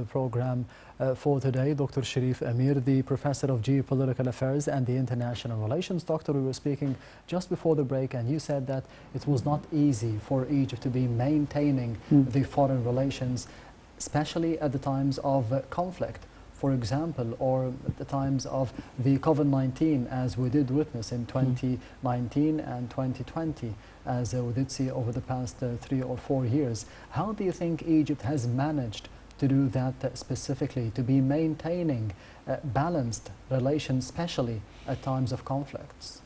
The program uh, for today, Dr. Cherif Amir, the Professor of Geopolitical Affairs and the International Relations. Doctor, we were speaking just before the break and you said that it was not easy for Egypt to be maintaining Mm. the foreign relations, especially at the times of uh, conflict, for example, or at the times of the COVID-19, as we did witness in 2019 and 2020, as uh, we did see over the past uh, three or four years. How do you think Egypt has managed to do that specifically, to be maintaining balanced relations, especially at times of conflicts?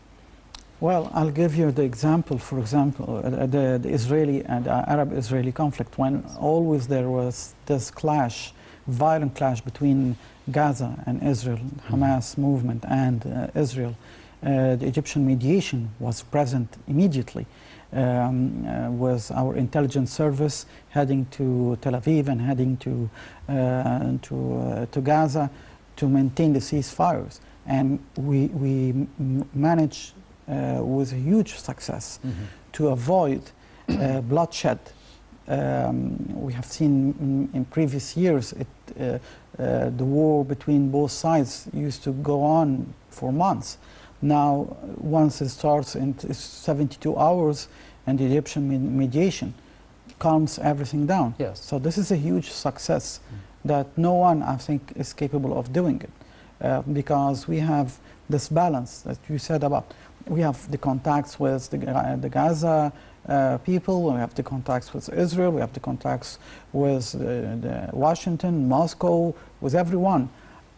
Well, I'll give you the example, for example, uh, the, the Israeli and uh, Arab-Israeli conflict, when always there was this clash, violent clash between Gaza and Israel, Hamas movement and uh, Israel. Uh, the Egyptian mediation was present immediately um, uh, with our intelligence service heading to Tel Aviv and heading to, uh, to, uh, to Gaza to maintain the ceasefires. And we, we managed uh, with huge success to avoid uh, bloodshed. Um, we have seen in, in previous years it, uh, uh, the war between both sides used to go on for months. Now, once it starts in 72 hours, and the Egyptian mediation calms everything down. Yes. So this is a huge success that no one, I think, is capable of doing it, uh, because we have this balance that you said about. We have the contacts with the, Ga- the Gaza uh, people, we have the contacts with Israel, we have the contacts with the, the Washington, Moscow, with everyone.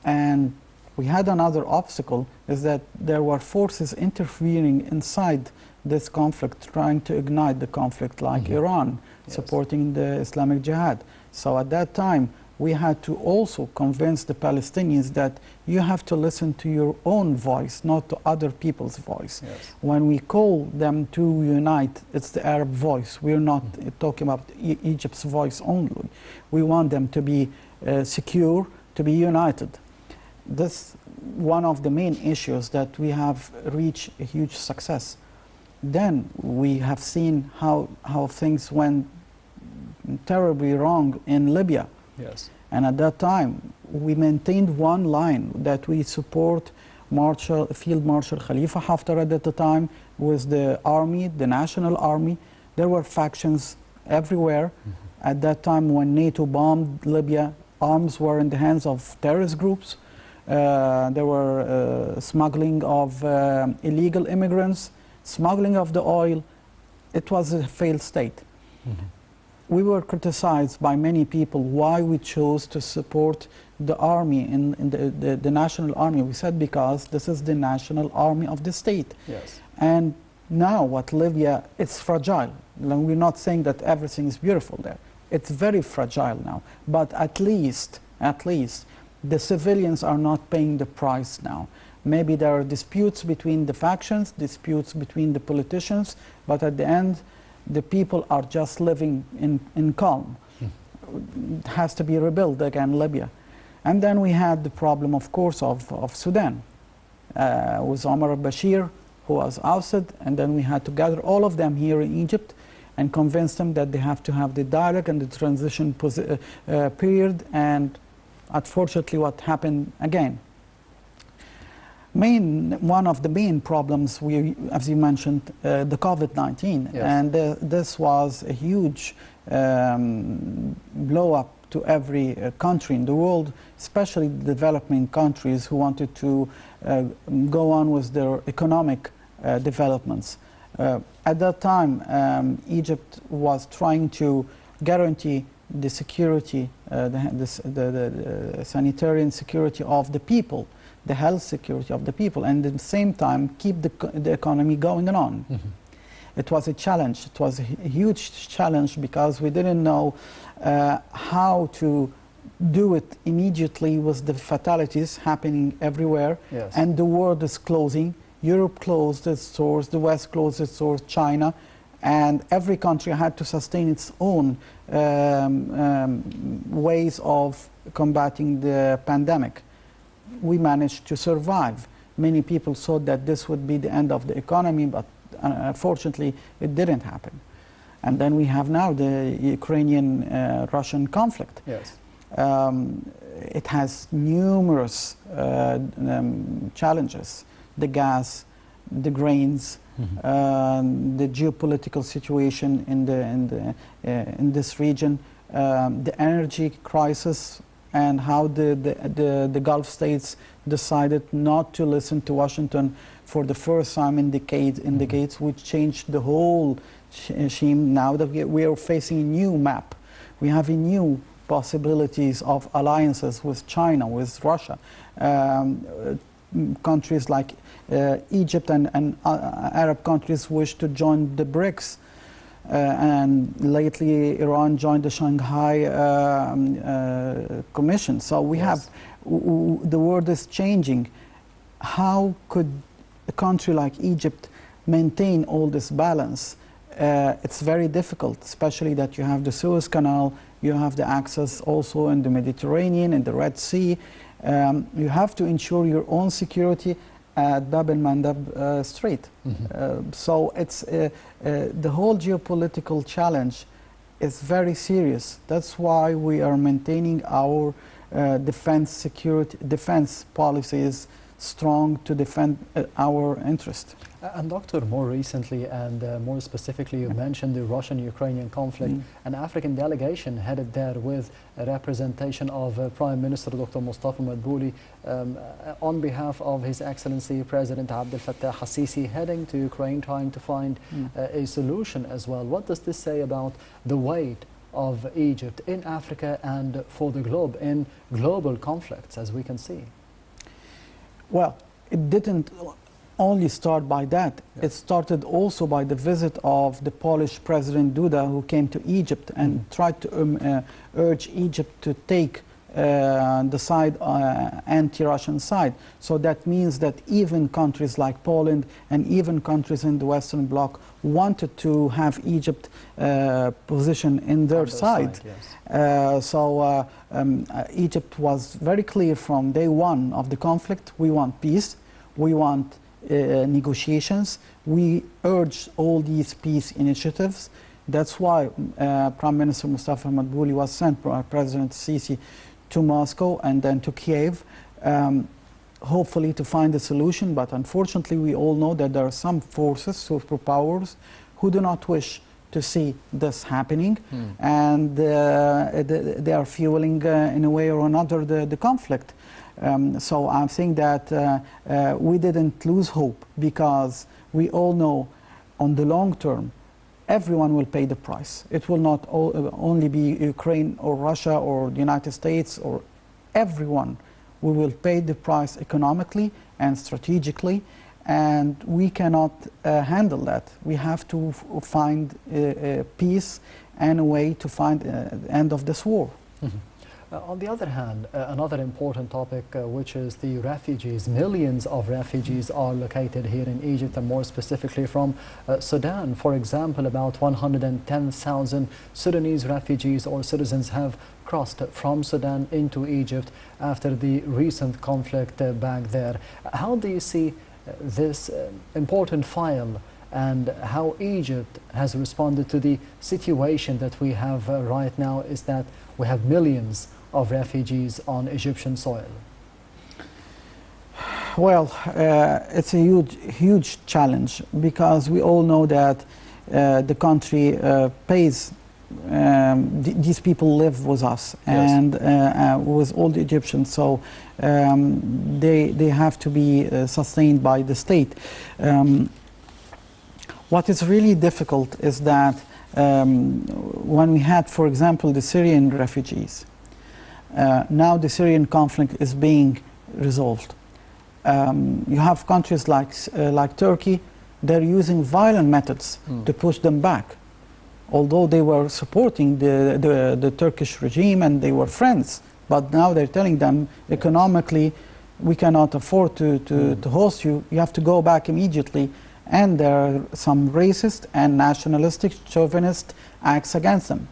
And we had another obstacle is that there were forces interfering inside this conflict, trying to ignite the conflict, like Mhm. Iran Yes. supporting the Islamic Jihad. So at that time, we had to also convince the Palestinians that you have to listen to your own voice, not to other people's voice. Yes. When we call them to unite, it's the Arab voice. We're not uh, talking about e- Egypt's voice only. We want them to be uh, secure, to be united. This one of the main issues that we have reached a huge success. Then we have seen how, how things went terribly wrong in Libya. Yes. And at that time, we maintained one line that we support Marshal, Field Marshal Khalifa Haftar at the time with the army, the national army. There were factions everywhere. Mm-hmm. At that time, when NATO bombed Libya, arms were in the hands of terrorist groups. Uh, there were uh, smuggling of uh, illegal immigrants, smuggling of the oil. It was a failed state we were criticized by many people why we chose to support the army in, in the, the, the national army. We said because this is the national army of the state. Yes. And now what Libya, it's fragile. We're not saying that everything is beautiful there. It's very fragile now. But at least, at least, the civilians are not paying the price now. Maybe there are disputes between the factions, disputes between the politicians, but at the end, the people are just living in, in calm. It has to be rebuilt again, Libya. And then we had the problem, of course, of, of Sudan uh, with Omar al-Bashir, who was ousted, and then we had to gather all of them here in Egypt and convince them that they have to have the dialogue and the transition uh, uh, period, and unfortunately what happened again. Main, one of the main problems, we, as you mentioned, uh, the COVID-19, Yes. and uh, this was a huge um, blow up to every uh, country in the world, especially the developing countries who wanted to uh, go on with their economic uh, developments. Uh, at that time, um, Egypt was trying to guarantee the security, uh, the, the, the, the, sanitary security of the people, the health security of the people, and at the same time keep the, the economy going on. It was a challenge. It was a huge challenge because we didn't know uh, how to do it immediately with the fatalities happening everywhere. Yes. And the world is closing. Europe closed its stores, the West closed its stores, China, and every country had to sustain its own um, um, ways of combating the pandemic. We managed to survive. Many people thought that this would be the end of the economy, but uh, unfortunately, it didn't happen. And then we have now the Ukrainian uh, Russian conflict. Yes. Um, it has numerous uh, um, challenges the gas, the grains, Um, the geopolitical situation in, the, in, the, uh, in this region, um, the energy crisis, and how the, the, the, the Gulf states decided not to listen to Washington for the first time in decades, in Mhm. decades which changed the whole regime. Now that we, we are facing a new map, we have a new possibilities of alliances with China, with Russia. Um, uh, countries like uh, Egypt and, and uh, Arab countries wish to join the BRICS. Uh, and lately, Iran joined the Shanghai um, uh, Commission. So we Yes. have the world is changing. How could a country like Egypt maintain all this balance? Uh, it's very difficult, especially that you have the Suez Canal, you have the access also in the Mediterranean and the Red Sea. Um, you have to ensure your own security at Bab el Mandab uh, Strait. Mhm. Uh, so it's uh, uh, the whole geopolitical challenge is very serious. That's why we are maintaining our uh, defense security defense policies strong to defend uh, our interest. And Doctor, more recently and uh, more specifically, you mentioned the Russian-Ukrainian conflict. Mm. An African delegation headed there with a representation of uh, Prime Minister Dr. Mustafa Madbouli um, uh, on behalf of His Excellency President Abdel Fattah al-Sisi heading to Ukraine trying to find Mm. uh, a solution as well. What does this say about the weight of Egypt in Africa and for the globe in global conflicts as we can see? Well, it didn't only start by that. Yeah. It started also by the visit of the Polish President Duda, who came to Egypt and Mhm. tried to um, uh, urge Egypt to take the side, uh, anti-Russian side. So that means that even countries like Poland and even countries in the Western Bloc wanted to have Egypt uh, position in their On side. yes. Uh, so uh, um, uh, Egypt was very clear from day one of the conflict. We want peace. We want uh, negotiations. We urge all these peace initiatives. That's why uh, Prime Minister Mustafa Madbouli was sent by President Sisi to Moscow and then to Kiev, um, hopefully to find a solution. But unfortunately, we all know that there are some forces, superpowers, who do not wish to see this happening Hmm. and uh, they are fueling uh, in a way or another the, the conflict. Um, so I think that uh, uh, we didn't lose hope because we all know on the long term everyone will pay the price. It will not uh, only be Ukraine or Russia or the United States or everyone. We will pay the price economically and strategically and we cannot uh, handle that. We have to find uh, uh, peace and a way to find uh, the end of this war. Mhm. Uh, on the other hand, uh, another important topic, uh, which is the refugees. Millions of refugees are located here in Egypt, and more specifically from uh, Sudan. For example, about 110,000 Sudanese refugees or citizens have crossed from Sudan into Egypt after the recent conflict uh, back there. How do you see uh, this important file and how Egypt has responded to the situation that we have right now is that we have millions of refugees on Egyptian soil. Well, uh, it's a huge, huge challenge because we all know that uh, the country uh, pays. Um, th- these people live with us Yes. and uh, uh, with all the Egyptians, so um, they they have to be uh, sustained by the state. Um, what is really difficult is that um, when we had, for example, the Syrian refugees, uh, now the Syrian conflict is being resolved. Um, you have countries like, uh, like Turkey, they're using violent methods Mm. to push them back. Although they were supporting the, the, the Turkish regime and they were friends, but now they're telling them economically, we cannot afford to, to, Mm. to host you, you have to go back immediately. And there are some racist and nationalistic chauvinist acts against them.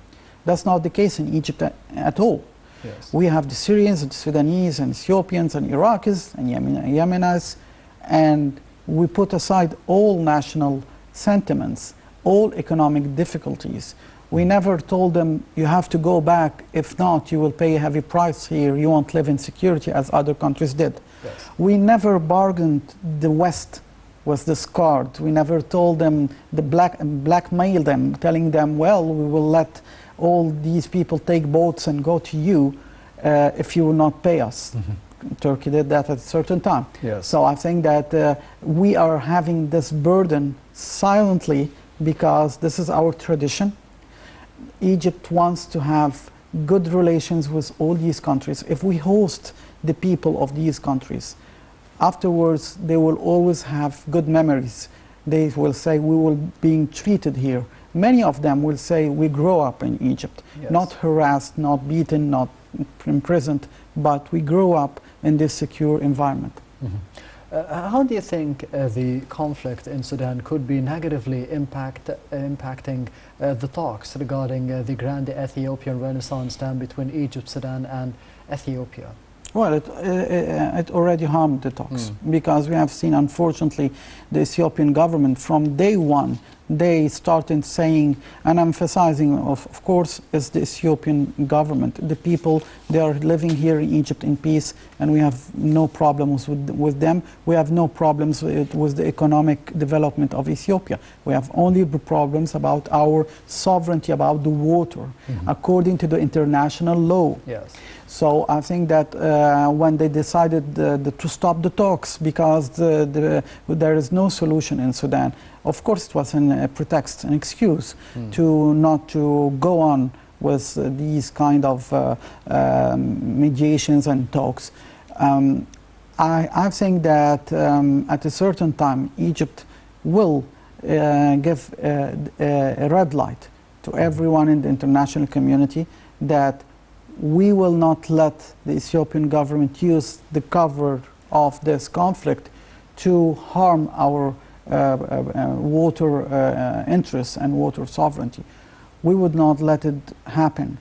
That's not the case in Egypt at, at all. Yes. We have the Syrians, and the Sudanese, and Ethiopians, and Iraqis, and Yemen, Yemenis, and we put aside all national sentiments, all economic difficulties. We mm. never told them you have to go back. If not, you will pay a heavy price here. You won't live in security as other countries did. Yes. We never bargained the West was this card. We never told them the black blackmail them, telling them, well, we will let all these people take boats and go to you uh, if you will not pay us. Turkey did that at a certain time. Yes. So I think that uh, we are having this burden silently because this is our tradition. Egypt wants to have good relations with all these countries. If we host the people of these countries, afterwards they will always have good memories. They will say, we will being treated here. Many of them will say, we grow up in Egypt, Yes. not harassed, not beaten, not imprisoned, but we grow up in this secure environment. Uh, how do you think uh, the conflict in Sudan could be negatively impact, impacting uh, the talks regarding uh, the Grand Ethiopian Renaissance Dam between Egypt, Sudan, and Ethiopia? Well, it, uh, uh, it already harmed the talks mm. because we have seen, unfortunately, the Ethiopian government from day one, they started saying and emphasizing, of, of course, is the Ethiopian government. The people, they are living here in Egypt in peace and we have no problems with, with them. We have no problems with, with the economic development of Ethiopia. We have only problems about our sovereignty, about the water, mm-hmm. according to the international law. Yes. So I think that uh, when they decided uh, the, to stop the talks because the, the, there is no solution in Sudan, of course it was an, a pretext, an excuse to not to go on with uh, these kind of uh, um, mediations and talks. Um, I, I think that um, at a certain time Egypt will uh, give uh, a red light to everyone in the international community that we will not let the Ethiopian government use the cover of this conflict to harm our uh, uh, uh, water uh, interests and water sovereignty. We would not let it happen.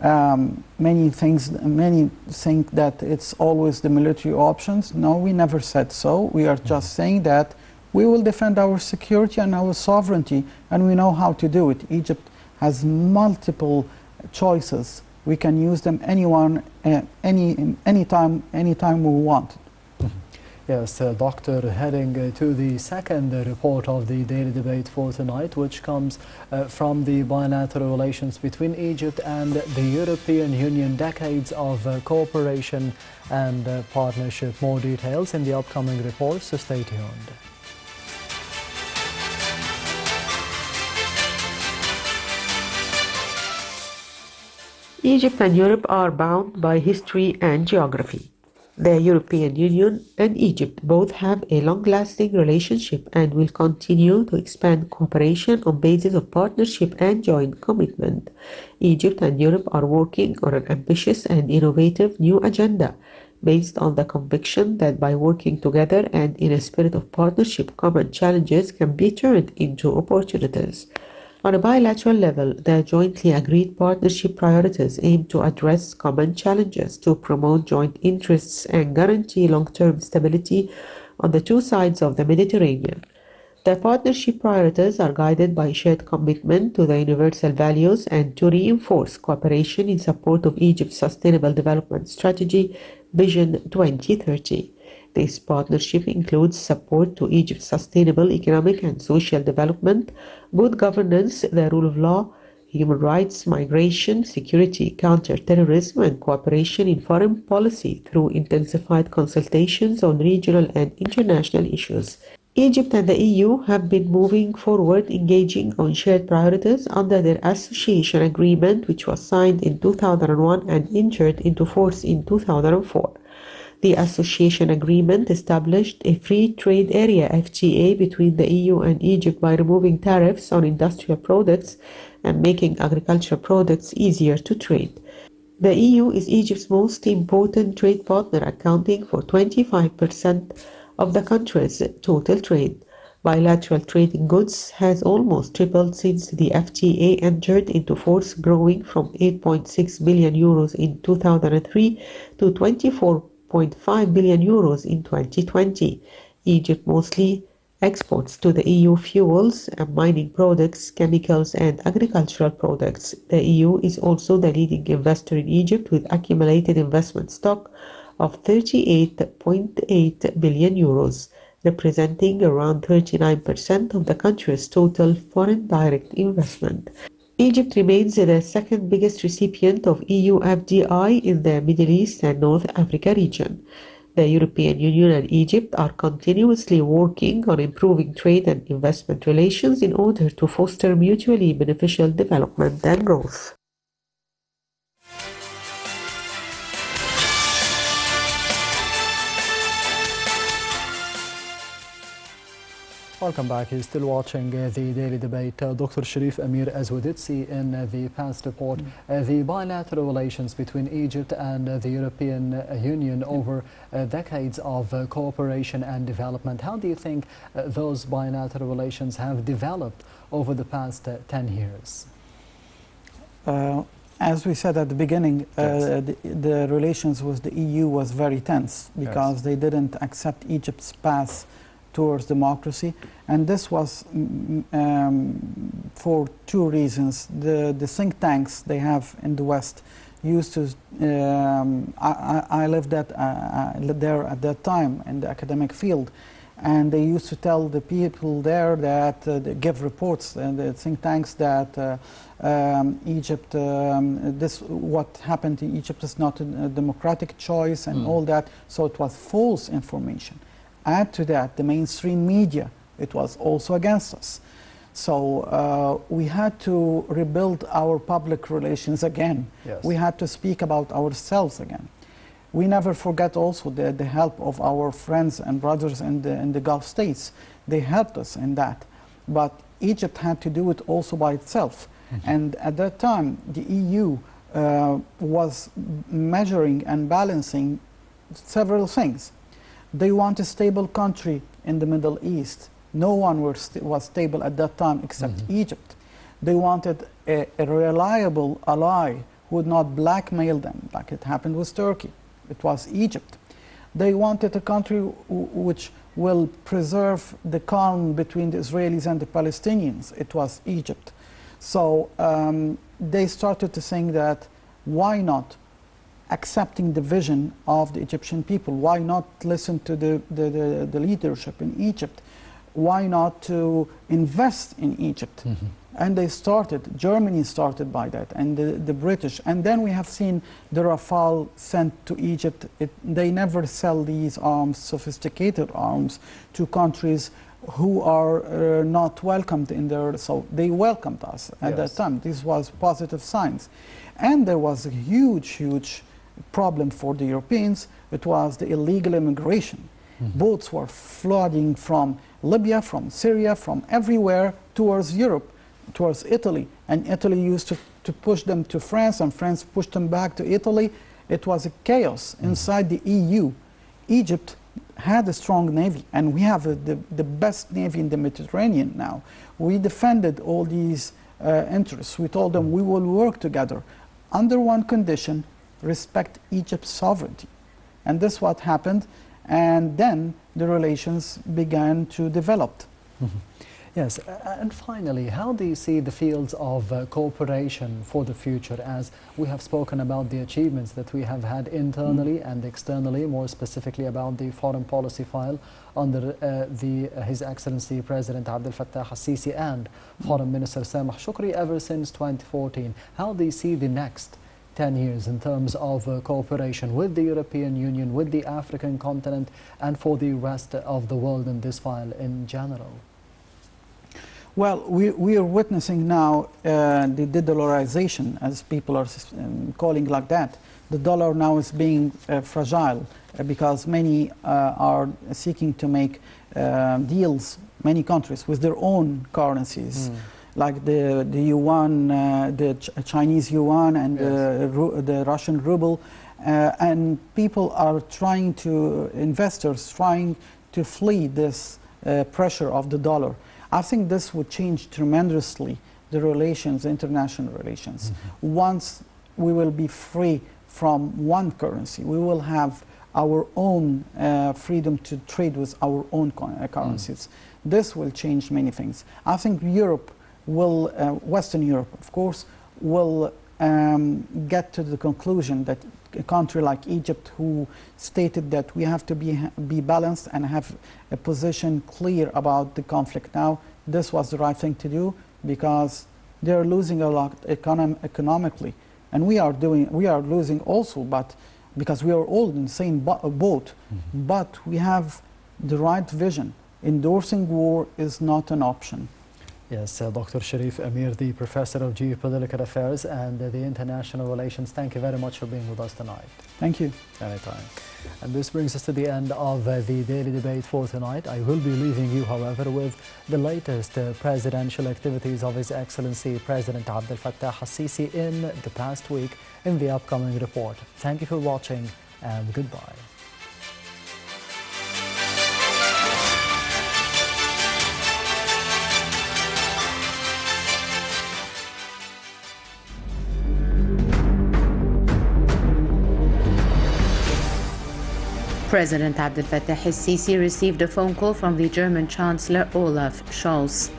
Um, many things, many think that it's always the military options. No, we never said so. We are just saying that we will defend our security and our sovereignty, and we know how to do it. Egypt has multiple choices. We can use them anyone, uh, any, anytime, anytime we want. Yes, uh, Doctor, heading uh, to the second uh, report of the daily debate for tonight, which comes uh, from the bilateral relations between Egypt and the European Union, decades of uh, cooperation and partnership. More details in the upcoming report, so stay tuned. Egypt and Europe are bound by history and geography. The European Union and Egypt both have a long-lasting relationship and will continue to expand cooperation on basis of partnership and joint commitment. Egypt and Europe are working on an ambitious and innovative new agenda based on the conviction that by working together and in a spirit of partnership, common challenges can be turned into opportunities. On a bilateral level, the jointly agreed partnership priorities aim to address common challenges to promote joint interests and guarantee long term stability on the two sides of the Mediterranean. The partnership priorities are guided by shared commitment to the universal values and to reinforce cooperation in support of Egypt's Sustainable Development Strategy Vision 2030. This partnership includes support to Egypt's sustainable economic and social development, good governance, the rule of law, human rights, migration, security, counter-terrorism, and cooperation in foreign policy through intensified consultations on regional and international issues. Egypt and the EU have been moving forward engaging on shared priorities under their association agreement which was signed in 2001 and entered into force in 2004. The association agreement established a free trade area FTA between the EU and Egypt by removing tariffs on industrial products and making agricultural products easier to trade. The EU is Egypt's most important trade partner, accounting for 25% of the country's total trade. Bilateral trade in goods has almost tripled since the FTA entered into force, growing from 8.6 billion euros in 2003 to 24 0.5 billion euros in 2020. Egypt mostly exports to the EU fuels and mining products, chemicals, and agricultural products. The EU is also the leading investor in Egypt with accumulated investment stock of 38.8 billion euros, representing around 39% of the country's total foreign direct investment. Egypt remains the second biggest recipient of EU FDI in the Middle East and North Africa region. The European Union and Egypt are continuously working on improving trade and investment relations in order to foster mutually beneficial development and growth. Welcome back. You're still watching uh, the daily debate. Uh, Dr. Cherif Amir, as we did see in uh, the past report, uh, the bilateral relations between Egypt and uh, the European uh, Union over decades of cooperation and development. How do you think those bilateral relations have developed over the past 10 years? as we said at the beginning, the, the, relations with the EU was very tense because yes. they didn't accept Egypt's path towards democracy. And this was mm, um, for two reasons. The, the think tanks they have in the West used to, um, I, I, lived at, uh, uh, there at that time in the academic field, and they used to tell the people there that uh, give reports and the think tanks that uh, um, Egypt, um, this what happened in Egypt is not a, a democratic choice and mm. all that. So it was false information. Add to that the mainstream media, it was also against us. So uh, we had to rebuild our public relations again. Yes. We had to speak about ourselves again. We never forget also the, the help of our friends and brothers in the, in the Gulf states. They helped us in that. But Egypt had to do it also by itself. Mm -hmm. And at that time, the EU uh, was measuring and balancing several things. They want a stable country in the Middle East. No one was, st was stable at that time except mm -hmm. Egypt. They wanted a, a, reliable ally who would not blackmail them like it happened with Turkey. It was Egypt. They wanted a country which will preserve the calm between the Israelis and the Palestinians. It was Egypt. So um, they started to think that why not accepting the vision of the Egyptian people? Why not listen to the, the, the, the leadership in Egypt? Why not to invest in Egypt? Mm -hmm. And they started, Germany started by that, and the, the British. And then we have seen the Rafale sent to Egypt. It, they never sell these arms, sophisticated arms, to countries who are uh, not welcomed in their, so they welcomed us at yes. that time. This was positive signs. And there was a huge, huge problem for the Europeans, it was the illegal immigration. Mm -hmm. Boats were flooding from Libya, from Syria, from everywhere towards Europe, towards Italy. And Italy used to, to push them to France, and France pushed them back to Italy. It was a chaos mm -hmm. inside the EU. Egypt had a strong navy, and we have a, the, the best navy in the Mediterranean now. We defended all these uh, interests. We told them we will work together under one condition respect Egypt's sovereignty. And this what happened, and then the relations began to develop. Mm -hmm. Yes, and finally, how do you see the fields of uh, cooperation for the future as we have spoken about the achievements that we have had internally mm. and externally, more specifically about the foreign policy file under uh, the, uh, His Excellency President Abdel Fattah al-Sisi and Foreign Minister Sameh Shoukry ever since 2014. How do you see the next 10 years in terms of uh, cooperation with the European Union, with the African continent, and for the rest of the world in this file in general? Well, we, we are witnessing now uh, the de-dollarization, as people are um, calling like that. The dollar now is being uh, fragile uh, because many uh, are seeking to make uh, deals, many countries, with their own currencies. Mm like the, the yuan, uh, the Ch Chinese yuan and yes. the, the Russian ruble. Uh, and people are trying to, investors trying to flee this uh, pressure of the dollar. I think this would change tremendously the relations, international relations. Mm -hmm. Once we will be free from one currency, we will have our own uh, freedom to trade with our own uh, currencies. Mm this will change many things. I think Europe will, uh, Western Europe, of course, will um, get to the conclusion that a country like Egypt, who stated that we have to be, be balanced and have a position clear about the conflict now, this was the right thing to do because they're losing a lot econom economically. And we are, doing, we are losing also, but because we are all in the same bo boat. Mm -hmm. But we have the right vision. Endorsing war is not an option. Yes, uh, Dr. Cherif Amir, the Professor of Geopolitical Affairs and uh, the International Relations, thank you very much for being with us tonight. Thank you. Anytime. And this brings us to the end of uh, the daily debate for tonight. I will be leaving you, however, with the latest uh, presidential activities of His Excellency President Abdel Fattah al-Sisi in the past week in the upcoming report. Thank you for watching and goodbye. President Abdel Fattah el-Sisi received a phone call from the German Chancellor Olaf Scholz.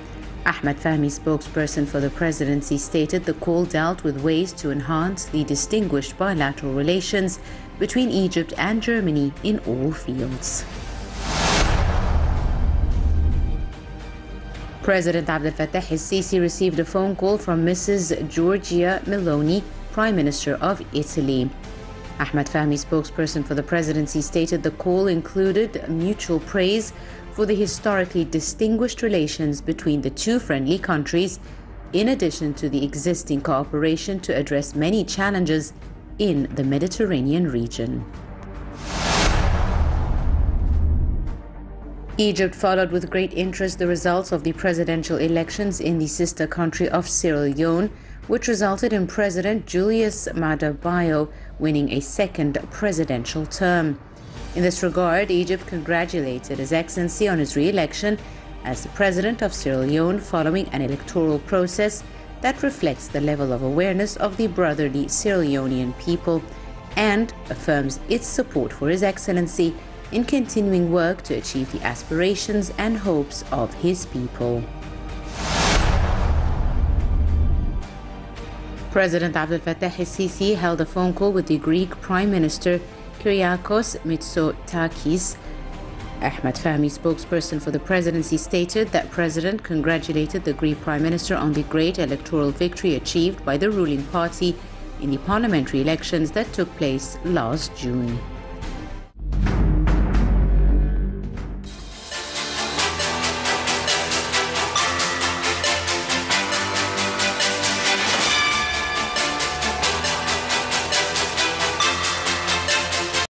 Ahmed Fahmy, spokesperson for the presidency, stated the call dealt with ways to enhance the distinguished bilateral relations between Egypt and Germany in all fields. President Abdel Fattah el-Sisi received a phone call from Mrs. Giorgia Meloni, Prime Minister of Italy. Ahmed Fahmy, spokesperson for the presidency, stated the call included mutual praise for the historically distinguished relations between the two friendly countries, in addition to the existing cooperation to address many challenges in the Mediterranean region. Egypt followed with great interest the results of the presidential elections in the sister country of Sierra Leone, which resulted in President Julius Maada Bio winning a second presidential term. In this regard, Egypt congratulated His Excellency on his re-election as the President of Sierra Leone following an electoral process that reflects the level of awareness of the brotherly Sierra Leonean people and affirms its support for His Excellency in continuing work to achieve the aspirations and hopes of his people. President Abdel Fattah el-Sisi held a phone call with the Greek Prime Minister Kyriakos Mitsotakis. Ahmed Fahmy, spokesperson for the presidency, stated that President congratulated the Greek Prime Minister on the great electoral victory achieved by the ruling party in the parliamentary elections that took place last June.